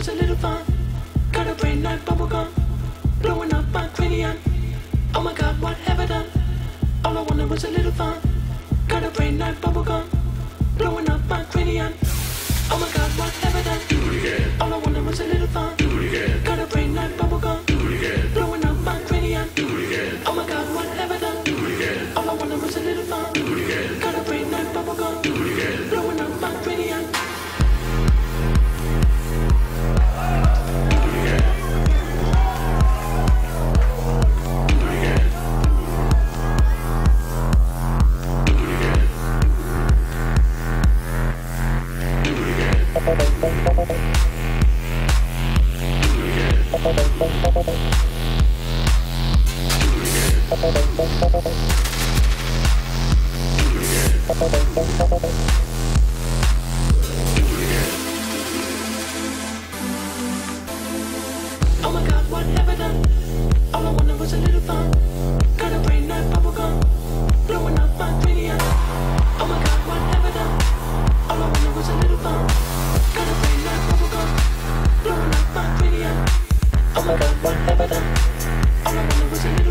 was a little fun. Got a brain like bubblegum, blowing up my cranium. Oh my god, what have I done? All I wanted was a little fun. Oh my god, what have I done. All I wanted was a little fun.